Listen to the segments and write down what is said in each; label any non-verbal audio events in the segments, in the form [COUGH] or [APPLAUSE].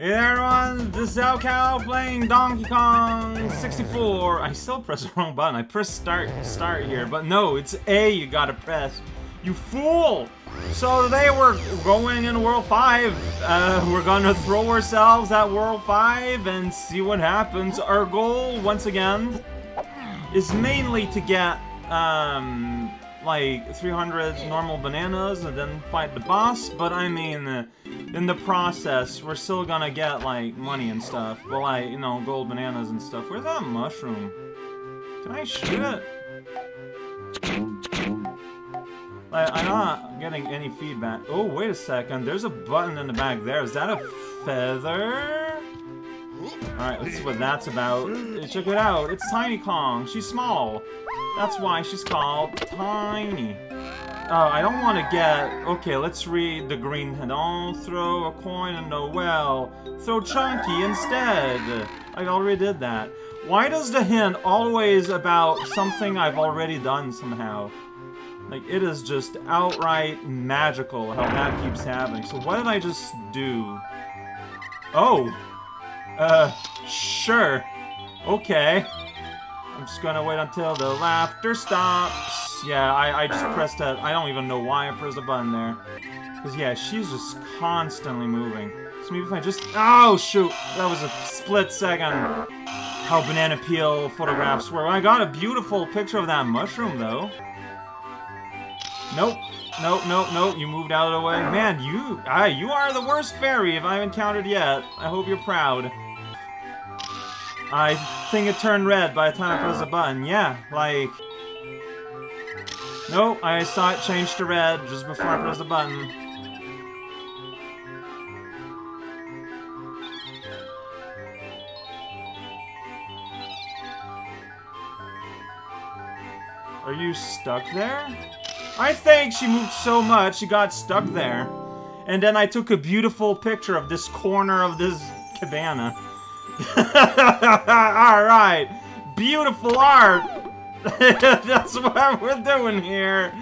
Hey everyone, this is raocow playing Donkey Kong 64. I still pressed the wrong button. I pressed start start here, but no, it's A you gotta press. You fool! So today we're going in World 5. Uh, we're gonna throw ourselves at World 5 and see what happens. Our goal, once again, is mainly to get, um, like 300 normal bananas and then fight the boss, but I mean, in the process, we're still gonna get, like, money and stuff. But, like, you know, gold bananas and stuff. Where's that mushroom? Can I shoot it? Like, I'm not getting any feedback. Oh, wait a second. There's a button in the back there. Is that a feather? Alright, this is what that's about. Uh, check it out. It's Tiny Kong. She's small. That's why she's called Tiny. Oh, I don't want to get... Okay, let's read the green hint. Don't throw a coin in the well. Throw Chunky instead. I already did that. Why does the hint always about something I've already done somehow? Like, it is just outright magical how that keeps happening. So what did I just do? Oh! Uh, sure. Okay. I'm just gonna wait until the laughter stops. Yeah, I, I just pressed that. I don't even know why I pressed the button there. Because, yeah, she's just constantly moving. So maybe if I just... Oh, shoot! That was a split second. How banana peel photographs were. I got a beautiful picture of that mushroom, though. Nope. Nope, nope, nope. You moved out of the way. Man, you... Ah, you are the worst fairy if I've encountered yet. I hope you're proud. I think it turned red by the time I pressed the button. Yeah, like... Nope, I saw it change to red just before I pressed the button. Are you stuck there? I think she moved so much, she got stuck there. And then I took a beautiful picture of this corner of this cabana. [LAUGHS] Alright. Beautiful art. [LAUGHS] That's what we're doing here.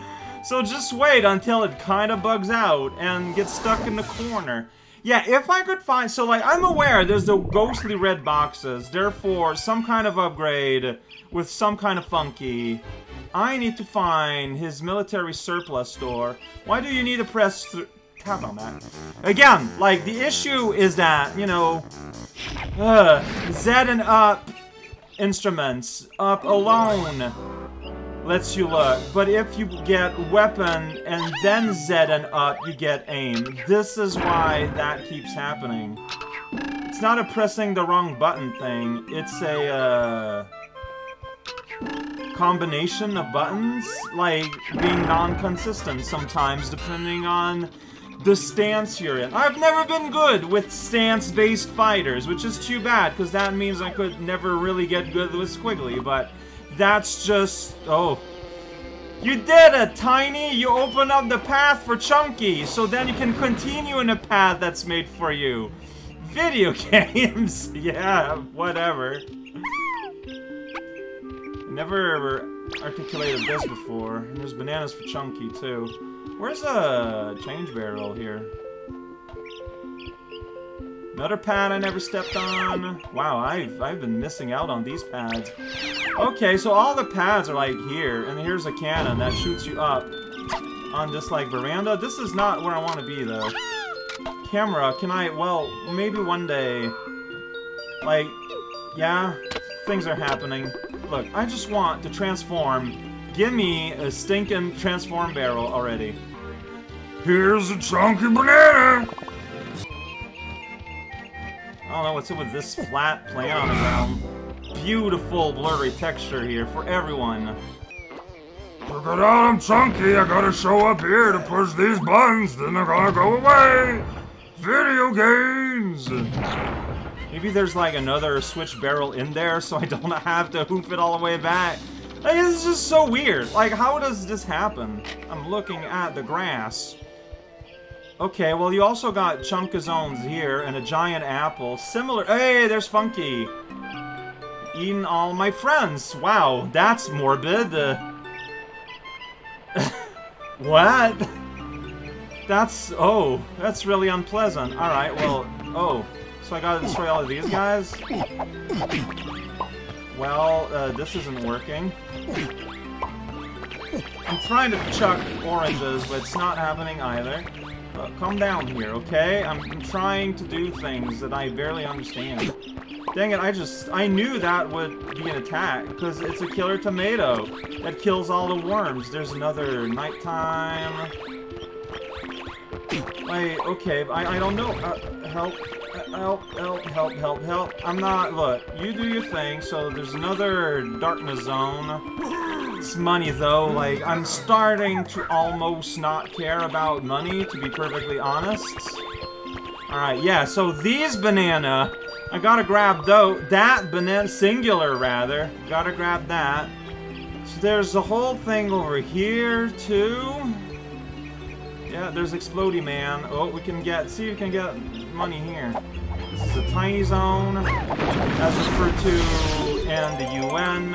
So just wait until it kind of bugs out and gets stuck in the corner. Yeah, if I could find... So, like, I'm aware there's the ghostly red boxes. Therefore, some kind of upgrade with some kind of funky. I need to find his military surplus store. Why do you need to press tap on that? Again, like, the issue is that, you know... Uh, Z and up instruments, up alone, lets you look. But if you get weapon and then Z and up, you get aim. This is why that keeps happening. It's not a pressing the wrong button thing. It's a, uh combination of buttons, like being non-consistent sometimes depending on the stance you're in. I've never been good with stance-based fighters, which is too bad, because that means I could never really get good with Squigly, but that's just... oh. You did it, Tiny! You open up the path for Chunky, so then you can continue in a path that's made for you. Video [LAUGHS] games! yeah, whatever. Never articulated this before. And there's bananas for Chunky, too. Where's a change barrel here? Another pad I never stepped on. Wow, I've, I've been missing out on these pads. Okay, so all the pads are, like, here. And here's a cannon that shoots you up on this, like, veranda. This is not where I want to be, though. Camera, can I... Well, maybe one day... Like, yeah, things are happening. Look, I just want to transform. Give me a stinking transform barrel already. Here's a chunky banana! I don't know what's up with this flat plant on the ground. Beautiful blurry texture here for everyone. Look at out, I'm chunky. I gotta show up here to push these buttons, then they're gonna go away. Video games! Maybe there's like another switch barrel in there so I don't [LAUGHS] have to hoof it all the way back. Like, it's just so weird. Like, how does this happen? I'm looking at the grass. Okay, well, you also got Chunkazones here and a giant apple. Similar- Hey, there's Funky! Eating all my friends. Wow, that's morbid. Uh, [LAUGHS] what? That's- oh, that's really unpleasant. Alright, well, oh. So I gotta destroy all of these guys? Well, uh, this isn't working. I'm trying to chuck oranges, but it's not happening either. Uh, calm down here, okay? I'm, I'm trying to do things that I barely understand. Dang it, I just... I knew that would be an attack, because it's a killer tomato that kills all the worms. There's another nighttime... Wait, okay, I, I don't know. Uh, help, help, help, help, help, help. I'm not... Look, you do your thing, so there's another darkness zone. It's money, though. Like, I'm starting to almost not care about money, to be perfectly honest. Alright, yeah, so these banana... I gotta grab though that banana singular rather. Gotta grab that. So there's a whole thing over here too. Yeah, there's Explody Man. Oh, we can get see if we can get money here. This is a tiny zone, as referred to in the UN.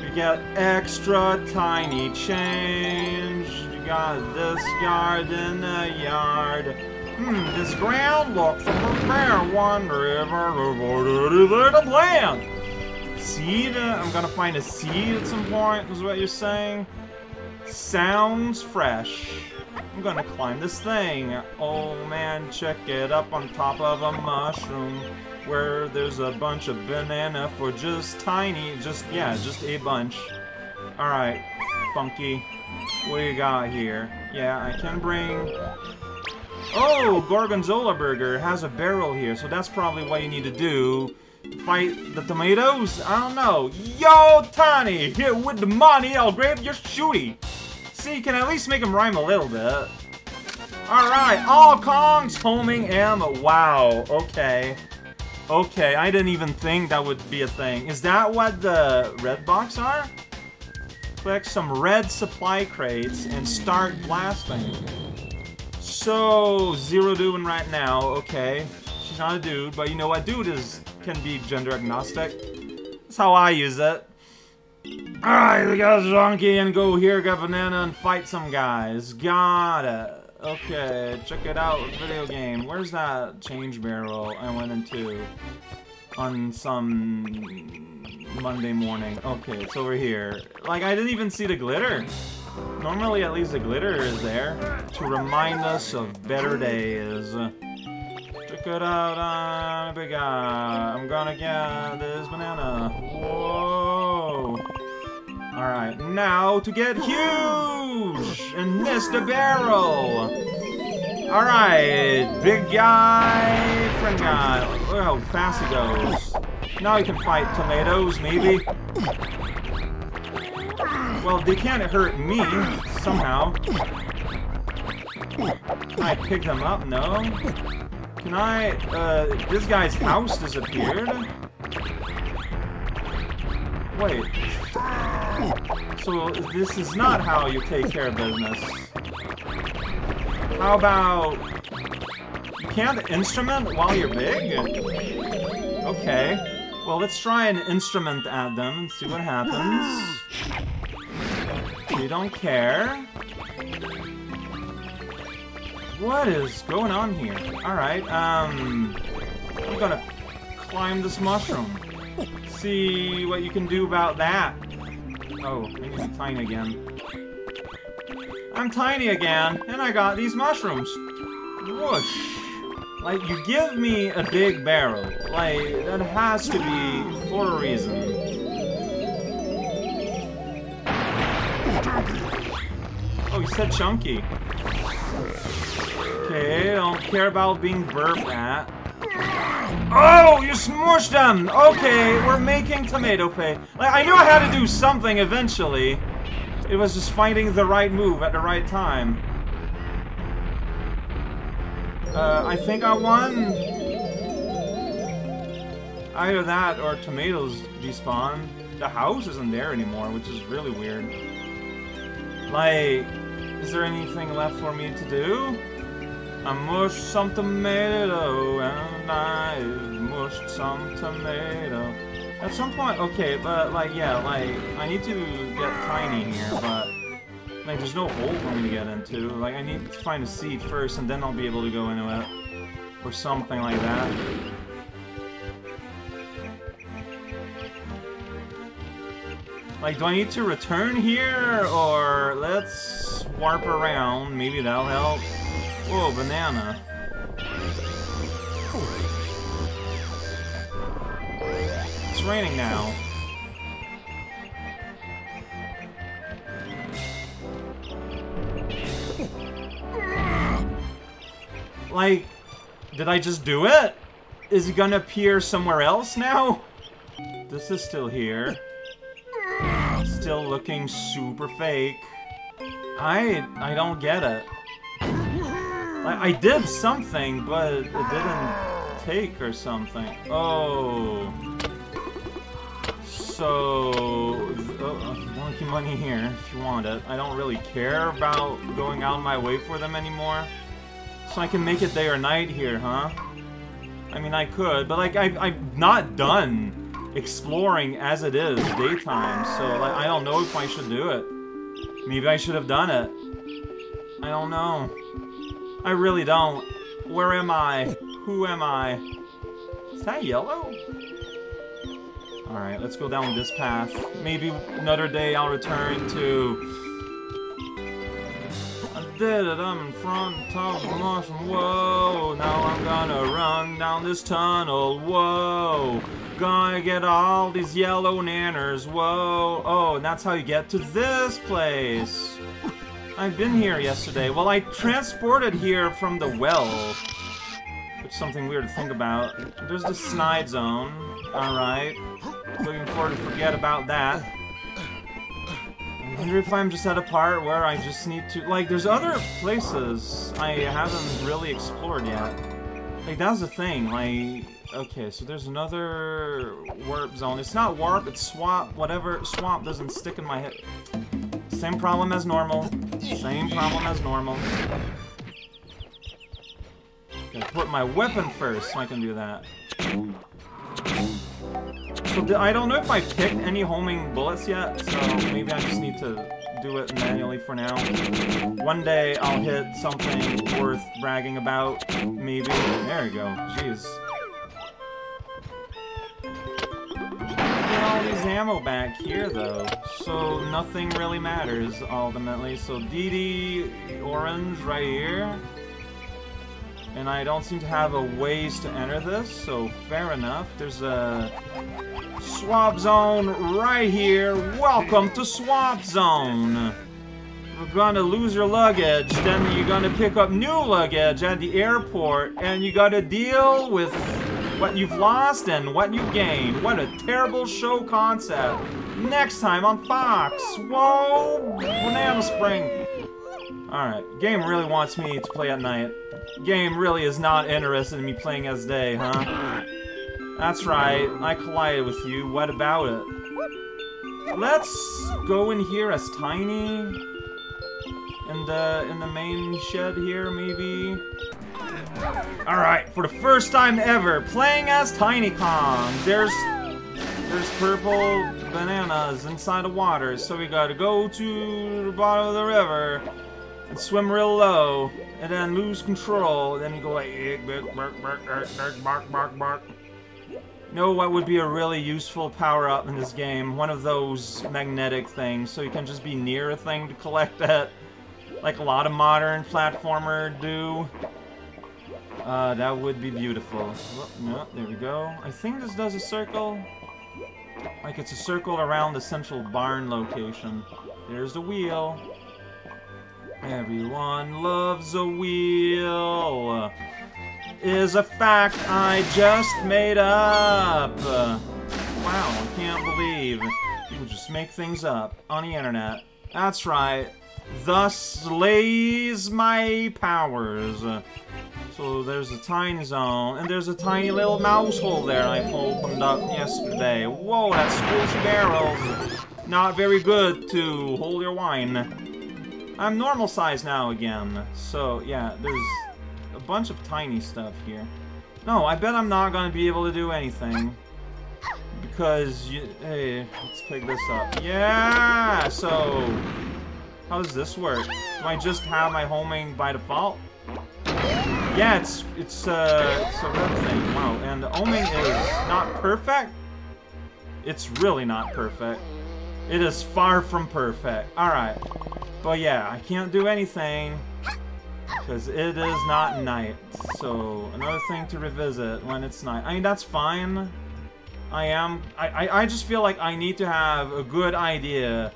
We get extra tiny change. You got this yard the yard. Hmm, this ground looks bare. Wonder if I avoided anything to plant. Seed? Uh, I'm gonna find a seed at some point, is what you're saying? Sounds fresh. I'm gonna climb this thing. Oh man, check it up on top of a mushroom where there's a bunch of banana for just tiny, just, yeah, just a bunch. Alright, Funky, what you got here? Yeah, I can bring Oh, Gorgonzola Burger has a barrel here, so that's probably what you need to do fight the tomatoes? I don't know. Yo, Tiny, here with the money, I'll grab your shooty. See, you can at least make them rhyme a little bit. Alright, all Kong's homing ammo. Wow, okay. Okay, I didn't even think that would be a thing. Is that what the red box are? Click some red supply crates and start blasting. So, Zero doing right now, okay. She's not a dude, but you know what? Dude is can be gender agnostic. That's how I use it. Alright, we got Zonky and go here, get banana and fight some guys. Got it. Okay, check it out, video game. Where's that change barrel I went into on some Monday morning? Okay, it's over here. Like, I didn't even see the glitter. Normally, at least the glitter is there to remind us of better days. Check it out, I'm a big guy. I'm gonna get this banana. Whoa! Alright, now to get huge and miss the barrel. Alright, big guy, friend guy. Look how fast he goes. Now he can fight tomatoes, maybe. Well, they can't hurt me, somehow. Can I pick them up? No. Can I, uh, this guy's house disappeared? Wait. So, this is not how you take care of business. How about... You can't instrument while you're big? Okay. Well, let's try an instrument at them and see what happens. You don't care. What is going on here? Alright, um... I'm gonna climb this mushroom. See what you can do about that. Oh, I need to be tiny again. I'm tiny again, and I got these mushrooms. Whoosh. Like, you give me a big barrel. Like, that has to be for a reason. Oh, you said chunky. Okay, don't care about being burped at. Oh, you smushed them! Okay, we're making tomato pay. Like, I knew I had to do something eventually. It was just finding the right move at the right time. Uh, I think I won. Either that or tomatoes despawn. The house isn't there anymore, which is really weird. Like, is there anything left for me to do? I mushed some tomato and I mushed some tomato. At some point, okay, but like, yeah, like, I need to get tiny here, but like, there's no hole for me to get into. Like, I need to find a seed first and then I'll be able to go into it. Or something like that. Like, do I need to return here? Or let's warp around. Maybe that'll help. Whoa, banana. It's raining now. Like, did I just do it? Is it gonna appear somewhere else now? This is still here. Still looking super fake. I I don't get it. I, I did something, but it didn't take or something. Oh. So, uh, uh, oh, donkey money here if you want it. I don't really care about going out my way for them anymore. So I can make it day or night here, huh? I mean, I could, but like, I, I'm not done exploring as it is daytime, so like, I don't know if I should do it. Maybe I should have done it. I don't know. I really don't. Where am I? Who am I? Is that yellow? Alright, let's go down this path. Maybe another day I'll return to I did it, I'm in front, top of the motion, whoa, now I'm gonna run down this tunnel, whoa, gonna get all these yellow nanners, whoa, oh, and that's how you get to this place. I've been here yesterday, well, I transported here from the well, which is something weird to think about. There's the snide zone, alright, looking forward to forget about that. I wonder if I'm just at a part where I just need to... Like, there's other places I haven't really explored yet. Like, that's the thing, like... Okay, so there's another warp zone. It's not warp, it's swap, whatever. Swamp doesn't stick in my head. Same problem as normal. Same problem as normal. Gonna put my weapon first so I can do that. So I don't know if I picked any homing bullets yet, so maybe I just need to do it manually for now. One day I'll hit something worth bragging about, maybe. There we go. Jeez. All these ammo back here, though, so nothing really matters, ultimately. So DD orange right here. And I don't seem to have a ways to enter this, so fair enough. There's a Swap Zone right here. Welcome to Swap Zone. We're gonna lose your luggage, then you're gonna pick up new luggage at the airport, and you gotta deal with what you've lost and what you've gained. What a terrible show concept. Next time on Fox. Whoa! Banana Spring. Alright, game really wants me to play at night. Game really is not interested in me playing as day, huh? That's right, I collided with you. What about it? Let's go in here as Tiny. In the in the main shed here, maybe. Alright, for the first time ever, playing as Tiny Kong. There's there's purple bananas inside the water, so we gotta go to the bottom of the river and swim real low, and then lose control, then you go like, bark bark, bark, bark, bark, bark, bark. Know what would be a really useful power-up in this game? One of those magnetic things, so you can just be near a thing to collect it, like a lot of modern platformer do. Uh, that would be beautiful. No, there we go. I think this does a circle. Like it's a circle around the central barn location. There's the wheel. Everyone loves a wheel. Is a fact I just made up. Wow, I can't believe people just make things up on the internet. That's right. Thus lays my powers. So there's a tiny zone, and there's a tiny little mouse hole there I opened up yesterday. Whoa, that's squishy barrels. Not very good to hold your wine. I'm normal size now again. So, yeah, there's a bunch of tiny stuff here. No, I bet I'm not to be able to do anything. Because, you, hey, let's pick this up. Yeah! So, how does this work? Do I just have my homing by default? Yeah, it's it's uh it's a red thing. Wow, and the is not perfect. It's really not perfect. It is far from perfect. Alright. But yeah, I can't do anything. Because it is not night. So, another thing to revisit when it's night. I mean, that's fine. I am... I, I, I just feel like I need to have a good idea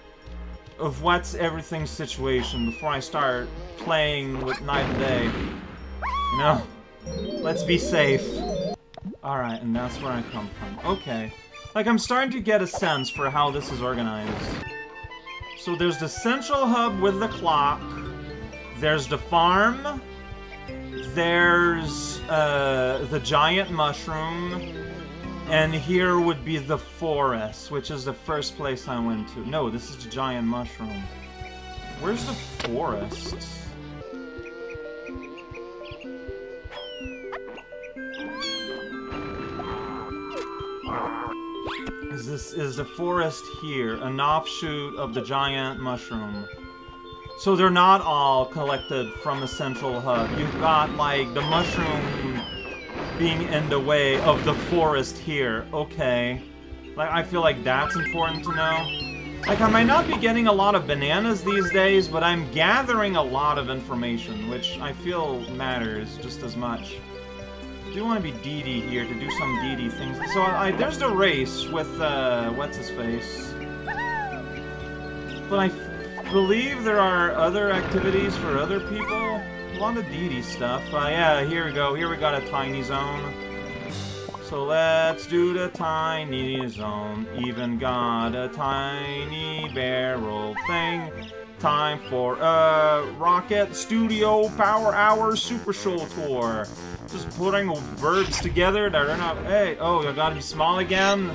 of what's everything's situation before I start playing with night and day. Know? Let's be safe. Alright, and that's where I come from. Okay. Like, I'm starting to get a sense for how this is organized. So there's the central hub with the clock. There's the farm. There's uh, the giant mushroom. And here would be the forest, which is the first place I went to. No, this is the giant mushroom. Where's the forest? This is the forest here, an offshoot of the giant mushroom. So they're not all collected from a central hub. You've got like the mushroom being in the way of the forest here. Okay. Like I feel like that's important to know. Like I might not be getting a lot of bananas these days, but I'm gathering a lot of information, which I feel matters just as much. Do want to be Dee here to do some Dee things. So I, there's the race with, uh, what's his face? But I believe there are other activities for other people. A lot of Dee stuff. Uh, yeah, here we go. Here we got a tiny zone. So let's do the tiny zone. Even got a tiny barrel thing. Time for a Rocket Studio Power Hour Super Show Tour. Just putting verbs together that are not... Hey, oh, you gotta be small again?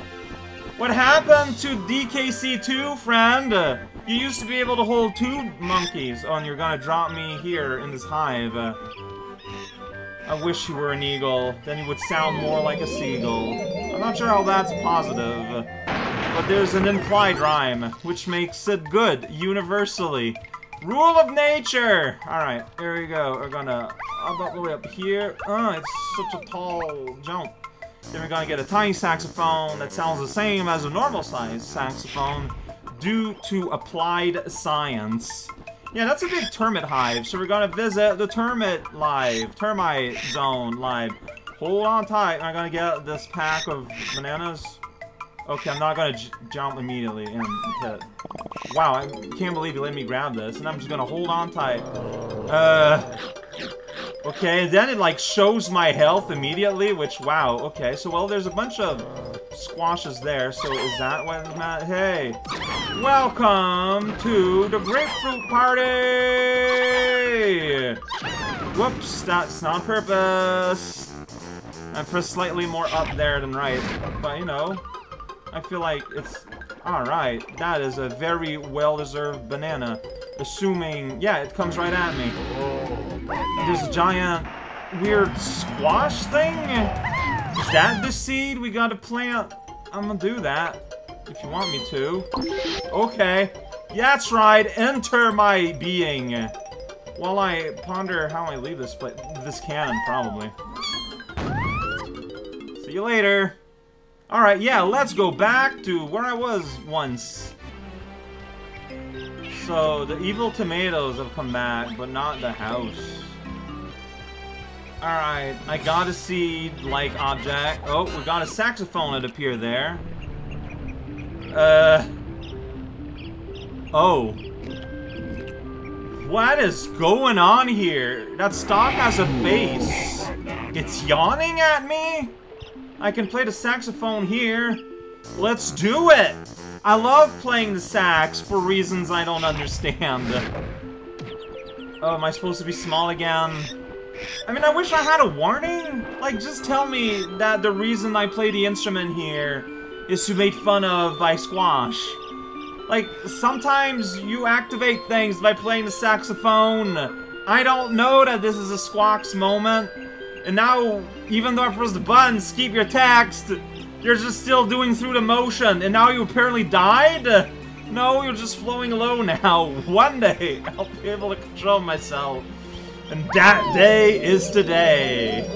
What happened to DKC2, friend? You used to be able to hold two monkeys. Oh, and you're gonna drop me here in this hive. I wish you were an eagle. Then you would sound more like a seagull. I'm not sure how that's positive. But there's an implied rhyme, which makes it good, universally. Rule of nature! Alright, here we go. We're gonna up all the way up here. Oh, it's such a tall jump. Then we're gonna get a tiny saxophone that sounds the same as a normal size saxophone due to applied science. Yeah, that's a big termite hive, so we're gonna visit the termite live, termite zone live. Hold on tight, I'm gonna get this pack of bananas. Okay, I'm not gonna jump immediately in the pit. Wow, I can't believe you let me grab this, and I'm just gonna hold on tight. Uh... Okay, then it like shows my health immediately, which, wow, okay. So, well, there's a bunch of squashes there, so is that what not? Hey, welcome to the grapefruit party! Whoops, that's not on purpose. I pressed slightly more up there than right, but you know, I feel like it's... Alright, that is a very well-deserved banana. Assuming... Yeah, it comes right at me. A giant weird squash thing? Is that the seed we gotta plant? I'm gonna do that. If you want me to. Okay. That's right. Enter my being. While I ponder how I leave this place. This cannon, probably. See you later. Alright, yeah, let's go back to where I was once. So, the evil tomatoes have come back, but not the house. Alright, I got a seed-like object. Oh, we got a saxophone that appeared there. Uh... Oh. What is going on here? That stock has a face. It's yawning at me? I can play the saxophone here. Let's do it! I love playing the sax for reasons I don't understand. Oh, am I supposed to be small again? I mean, I wish I had a warning. Like, just tell me that the reason I play the instrument here is to make fun of by Squash. Like, sometimes you activate things by playing the saxophone. I don't know that this is a Squawks moment. And now, even though I pressed the buttons, keep your text, you're just still doing through the motion, and now you apparently died? No, you're just flowing low now. [LAUGHS] One day, I'll be able to control myself. And that day is today.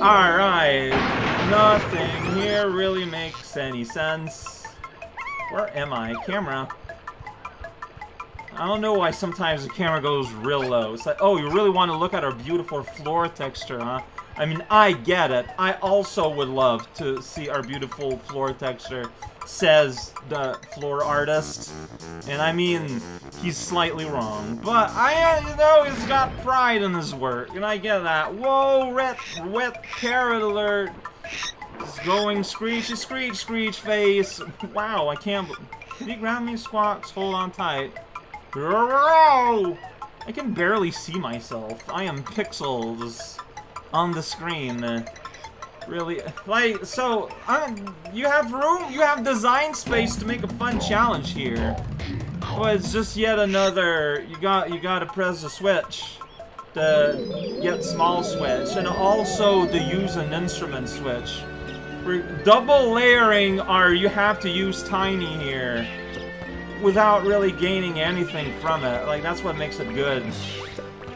Alright, nothing here really makes any sense. Where am I? Camera. I don't know why sometimes the camera goes real low. It's like, oh, you really want to look at our beautiful floor texture, huh? I mean, I get it. I also would love to see our beautiful floor texture, says the floor artist. And I mean, he's slightly wrong. But I, you know, he's got pride in his work, and I get that. Whoa, red, wet carrot alert. It's going screechy, screech, screech face. [LAUGHS] Wow, I can't. Can you grab me, Squawks? Hold on tight. I can barely see myself. I am pixels on the screen. Really, like, so, um, you have room, you have design space to make a fun challenge here. But it's just yet another, you got, you gotta press the switch. The yet small switch, and also the use an instrument switch. We're double layering our you have to use tiny here without really gaining anything from it. Like, that's what makes it good.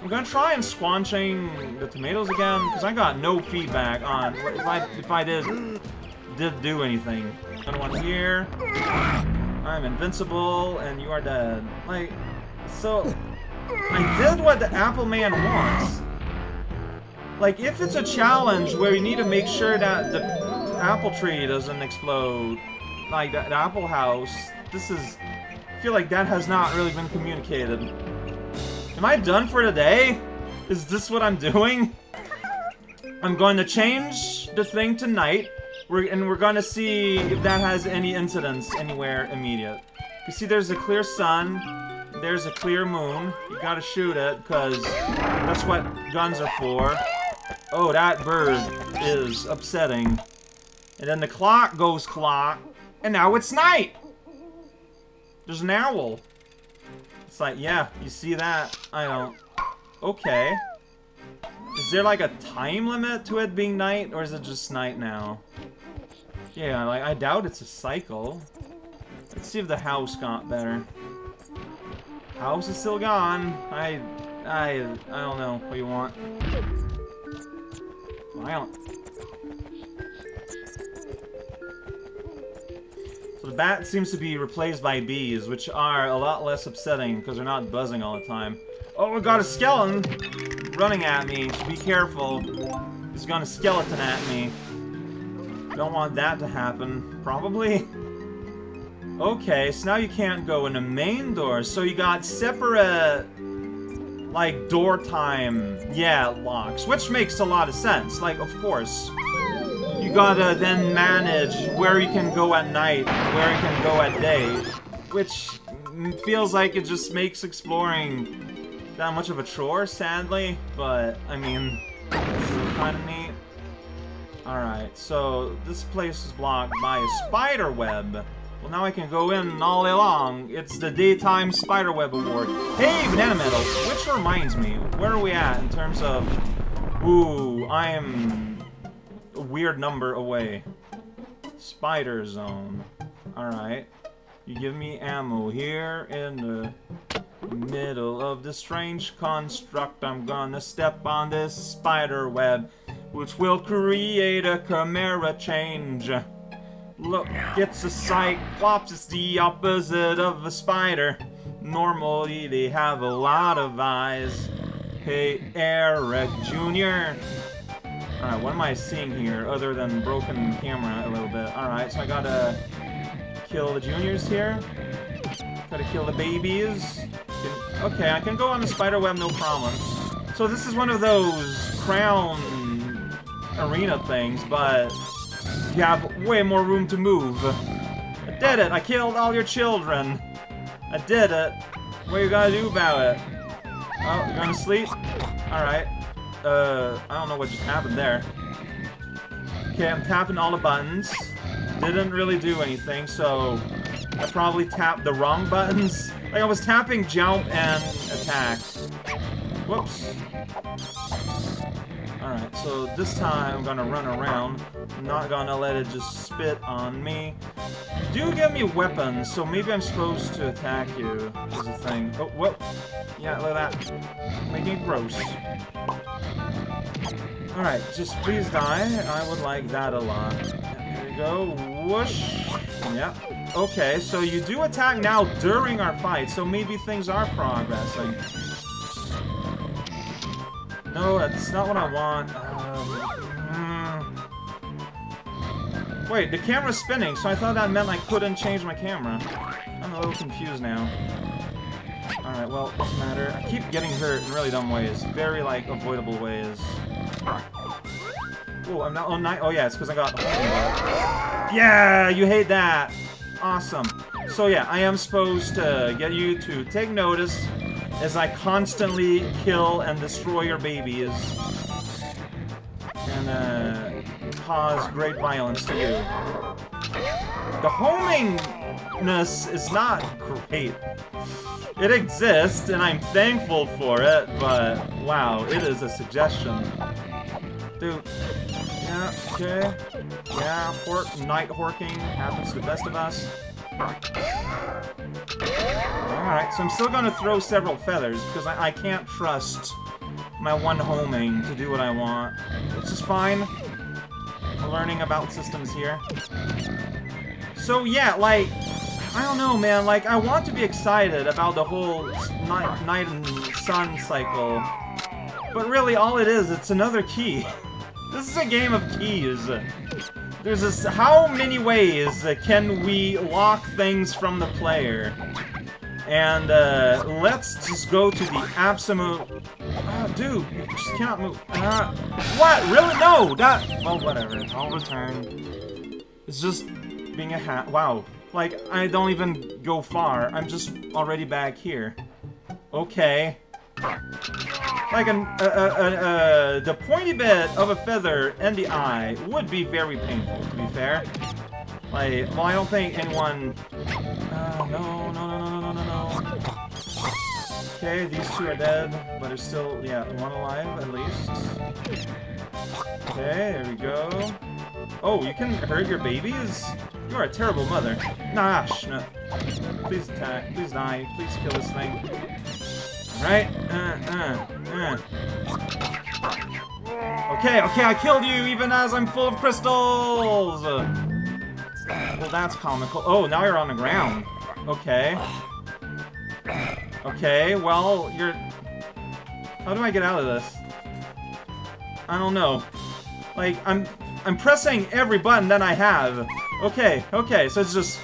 I'm gonna try and squanching the tomatoes again, because I got no feedback on if I if I did did do anything. Another one here. I'm invincible, and you are dead. Like, so I did what the Apple Man wants. Like, if it's a challenge where you need to make sure that the apple tree doesn't explode, like the, the apple house, this is I feel like that has not really been communicated. Am I done for today? Is this what I'm doing? I'm going to change the thing to night, and we're going to see if that has any incidents anywhere immediate. You see there's a clear sun, there's a clear moon, you gotta shoot it, because that's what guns are for. Oh, that bird is upsetting. And then the clock goes clock, and now it's night! There's an owl. It's like, yeah, you see that? I don't. Okay. Is there like a time limit to it being night, or is it just night now? Yeah, like, I doubt it's a cycle. Let's see if the house got better. House is still gone. I, I, I don't know what you want. Violent. So the bat seems to be replaced by bees, which are a lot less upsetting because they're not buzzing all the time. Oh, we got a skeleton running at me. So be careful. He's gonna skeleton at me. Don't want that to happen. Probably. Okay, so now you can't go in the main door. So you got separate, like, door time, yeah, locks. Which makes a lot of sense. Like, of course gotta then manage where you can go at night where you can go at day, which feels like it just makes exploring that much of a chore, sadly, but, I mean, it's kind of neat. Alright, so this place is blocked by a spider web. Well, now I can go in all day long. It's the Daytime Spiderweb Award. Hey, Banana Medal! Which reminds me, where are we at in terms of... Ooh, I am weird number away. Spider zone. Alright. You give me ammo here in the middle of the strange construct. I'm gonna step on this spider web, which will create a chimera change. Look, it's a cyclops, it's the opposite of a spider. Normally they have a lot of eyes. Hey, Eric Jr. Alright, what am I seeing here other than broken camera a little bit? Alright, so I gotta kill the juniors here. Gotta kill the babies. Okay, I can go on the spider web, no problem. So this is one of those crown arena things, but you have way more room to move. I did it! I killed all your children! I did it! What you gonna do about it? Oh, you're gonna sleep? Alright. Uh, I don't know what just happened there. Okay, I'm tapping all the buttons. Didn't really do anything, so I probably tapped the wrong buttons. Like, I was tapping jump and attacks. Whoops. Alright, so this time I'm gonna run around. I'm not gonna let it just spit on me. You do give me weapons, so maybe I'm supposed to attack you, is the thing. Oh, whoa. Yeah, look at that. Making it gross. Alright, just please die. I would like that a lot. There we go. Whoosh. Yep. Okay, so you do attack now during our fight, so maybe things are progressing. No, that's not what I want. Um, mm. Wait, the camera's spinning, so I thought that meant I couldn't change my camera. I'm a little confused now. Alright, well, doesn't matter. I keep getting hurt in really dumb ways. Very, like, avoidable ways. Oh, I'm not. Oh, night. Oh, yeah, it's because I got. Yeah, you hate that. Awesome. So yeah, I am supposed to get you to take notice as I constantly kill and destroy your babies and uh, cause great violence to you. The homingness is not great. It exists, and I'm thankful for it, but wow, it is a suggestion. Dude, yeah, okay. Yeah, hork, night horking happens to the best of us. Alright, so I'm still gonna throw several feathers, because I, I can't trust my one homing to do what I want. Which is fine. learning about systems here. So yeah, like, I don't know, man. Like, I want to be excited about the whole night, night and sun cycle. But really, all it is, it's another key. [LAUGHS] This is a game of keys. There's this, how many ways can we lock things from the player? And uh, let's just go to the absolute... Oh, dude, you just cannot move. Uh, what? Really? No! That... Well, whatever. I'll return. It's just being a hat. Wow. Like, I don't even go far. I'm just already back here. Okay. Like, an, the pointy bit of a feather in the eye would be very painful, to be fair. Like, well, I don't think anyone... Uh, no, no, no, no, no, no, no, Okay, these two are dead, but there's still, yeah, one alive, at least. Okay, there we go. Oh, you can hurt your babies? You are a terrible mother. Nash, no. Please attack, please die, please kill this thing. Right? Uh, uh, uh. Okay, okay, I killed you even as I'm full of crystals! Well, that's comical. Oh, now you're on the ground. Okay. Okay, well, you're... How do I get out of this? I don't know. Like, I'm... I'm pressing every button that I have. Okay, okay, so it's just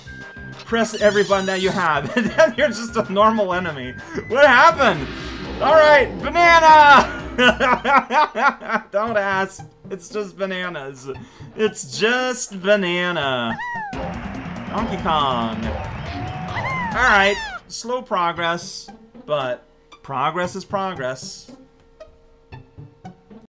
press every button that you have, [LAUGHS] and then you're just a normal enemy. What happened? Alright, banana! [LAUGHS] Don't ask. It's just bananas. It's just banana. Donkey Kong. Alright, slow progress, but progress is progress.